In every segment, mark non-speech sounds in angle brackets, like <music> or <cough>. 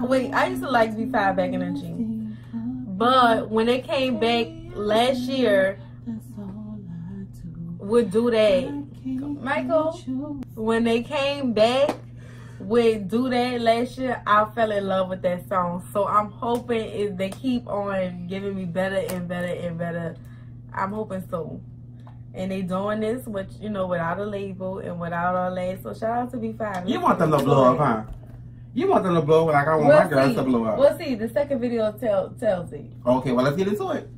Wait, I used to like to be five back in the G. But when they came back last year would do that. Michael, when they came back with Do That last year, I fell in love with that song. So I'm hoping if they keep on giving me better and better and better. I'm hoping so. And they doing this with you know without a label and without all that. So shout out to B5. You want them to blow up, huh? You want them to blow up like I want We'll my girls to blow up. We'll see. The second video tell, tells it. Okay, well let's get into it.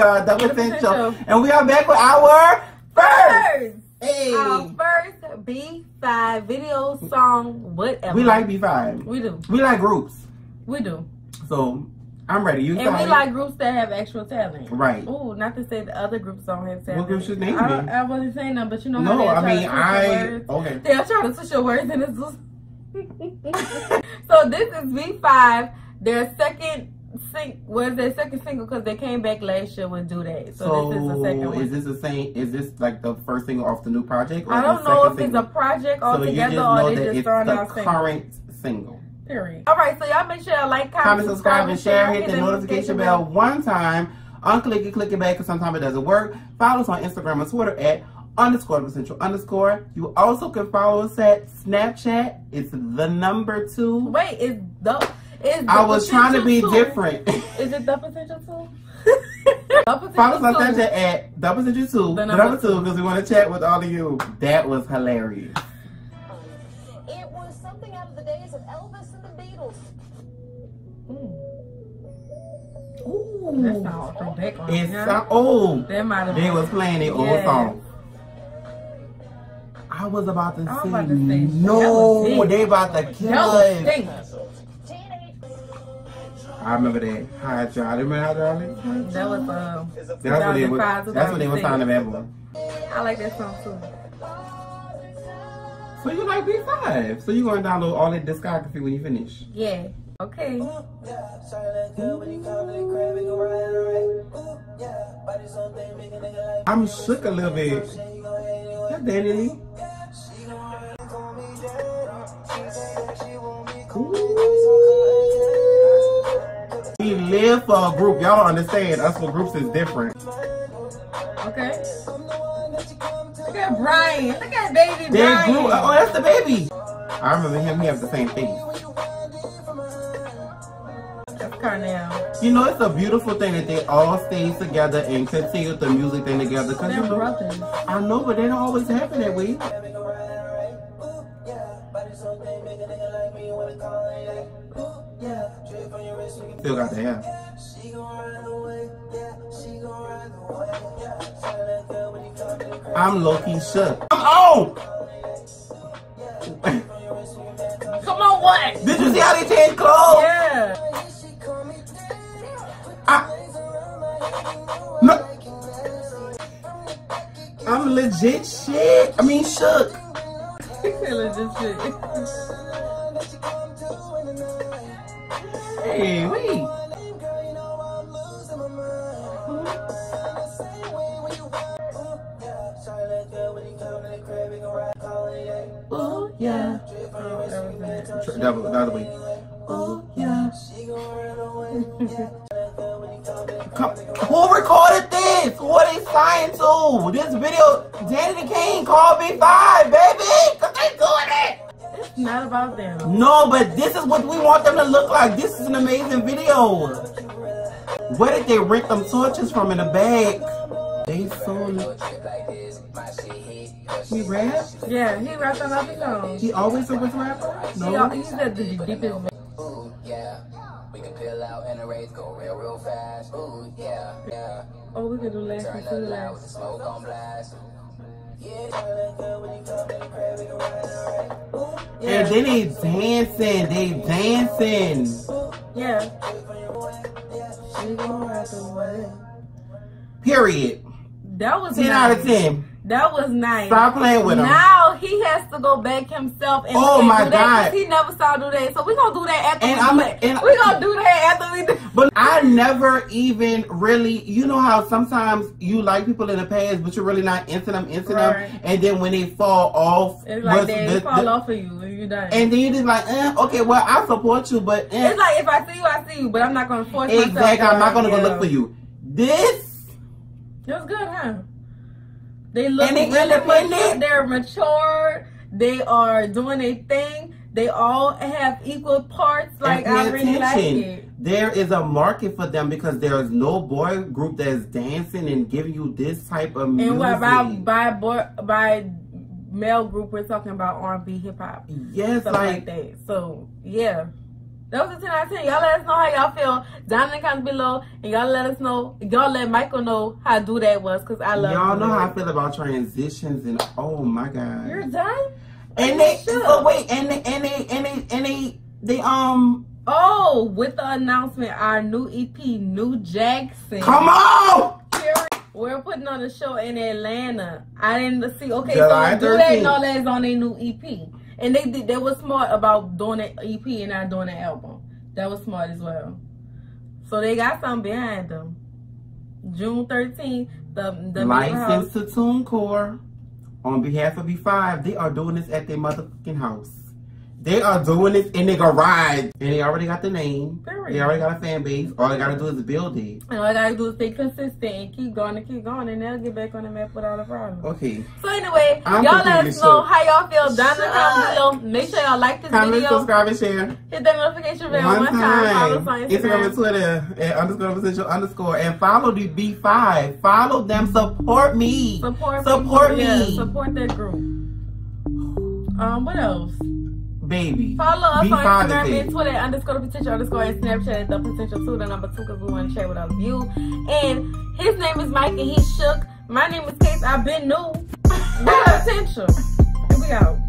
Are Double Essential, and we are back with our first. Hey, our first B5 video song, whatever. we like B5. We do. We like groups. We do. So I'm ready. You And we excited? like groups that have actual talent. Right. Ooh, not to say the other groups don't have talent. What groups should name I. I wasn't saying that, but you know how No, they'll I mean I. Okay. They'll try to switch your words and it's just... <laughs> so this is B5, their second sing was their second single because they came back last year with Do That. So, So, this is the second one. is this the same? Is this like the first single off the new project? or I don't know if second it's a single? project So altogether just or they just it's throwing the out current single. Period. All right, so y'all make sure y'all like, comment, Comment, subscribe, and share. Hit the notification bell one time. Unclick it, click it back because sometimes it doesn't work. Follow us on Instagram and Twitter at underscore potential underscore. You also can follow us at Snapchat. It's the number two. Wait, is the is I was trying to be potential two- different. <laughs> Is it the potential two? <laughs> Follow us on. Snapchat at double digit two, The the number number two, because we want to chat with all of you. That was hilarious. It was something out of the days of Elvis and the Beatles. Mm. Ooh, that sounds throwback on It's yeah. so, oh, That might have they been. was playing their old Yes. song. I was about to I say, about to say, no, they about to kill That us. Stink. Teenage I remember that. Hi, Charlie. Remember Hi, Charlie? That was um. That's when they was. 2005, That's when they was 2006. signing that boy. I like that song too. So you like B5. So you gonna download all that discography when you finish. Yeah. Okay. I'm shook a little bit. That Danny. We live for a group. Y'all don't understand. Us for groups is different. Okay. Look at Brian. Look at baby Brian. grew. Oh, that's the baby. I remember him. He has the same face. That's Carnell. You know, it's a beautiful thing that they all stay together and continue the music thing together. They're brothers. I know, but they don't always happen that way. Still got the hair. I'm low key shook. I'm on. Come on, what? Did you see how they changed clothes? Yeah. I, no. I'm legit shit. I mean shook. <laughs> Legit shit. Hey, wait. Ooh, yeah. Tr- The other. Ooh, yeah. Come, who recorded this? Are they signed to? This video, Danny the King called me five, baby. They doing not about them. No, but this is what we want them to look like. This is an amazing video. Where did they rent them torches from in the bag? They so. He rap? Yeah, he raps on other songs. He always a was rapper? He, No. he's at the deepest. Ooh, yeah. We can peel out and the race go real, real fast. Ooh, yeah, yeah. Oh, we could do last Turn and up loud with the smoke on blast. And then they dancing. They dancing. Yeah. She gonna rap the. Period. That was 10 out of nice. 10. That was nice. Stop playing with him. Now he has to go back himself and, Oh my that God. he never saw do that. So we gonna do that after And we I'm- do it. and- we gonna do that after we do. But I never even really, you know how sometimes you like people in the past, but you're really not into them, into Right. them, and then when they fall off, It's like they the- fall the- off of you and you done. and then you just like, eh, okay, well I support you, but eh, it's like if I see you, I see you, but I'm not gonna force myself. exactly, I'm not gonna go Yeah. look for you. This, It was good, huh? They look And they really. They're mature. They are doing a thing. They all have equal parts. Like and I really like it. There is a market for them because there is no boy group that's dancing and giving you this type of music. And what about by boy by male group we're talking about R and B hip hop. yes, Stuff like, like that. So yeah. That was a 10 out of 10. Y'all let us know how y'all feel down in the comments below. And y'all let us know. Y'all let Michael know how do that was. Because I love y'all know how I feel about transitions and oh my god. You're done? And they, Sure. oh wait, and they, and they, and they, and they, they, um, Oh, with the announcement, our new EP, New Jackson. come on! We're putting on a show in Atlanta. I didn't see. Okay, July so do that 13th. know that's on a new EP, and they did. They were smart about doing an EP and not doing an album. That was smart as well. So they got something behind them. June thirteenth, the the. License to TuneCore on behalf of B5, they are doing this at their motherfucking house. They are doing this in their garage. And they already got the name. Period. They already got a fan base. All they gotta do is build it. And all I gotta do is stay consistent and keep going and keep going, and they'll get back on the map without a problem. Okay. So anyway, I'm y'all let us know shook. how y'all feel down in the Shut comments below. Make sure y'all like this Comment, video. subscribe, and share. Hit that notification bell One one, time. time. Follow us on Instagram and Instagram. Twitter at underscore potential underscore. And follow the B5. Follow them. Support me. Support, Support people. Yeah, me. support that group. Um, what else? Baby. Follow us B5 on Instagram and Twitter underscore the potential underscore and Snapchat at the potential two, the number two, because we want to share with all of you. And his name is Mike and he's shook. My name is Kayce. I've been new. <laughs> Potential. And we out.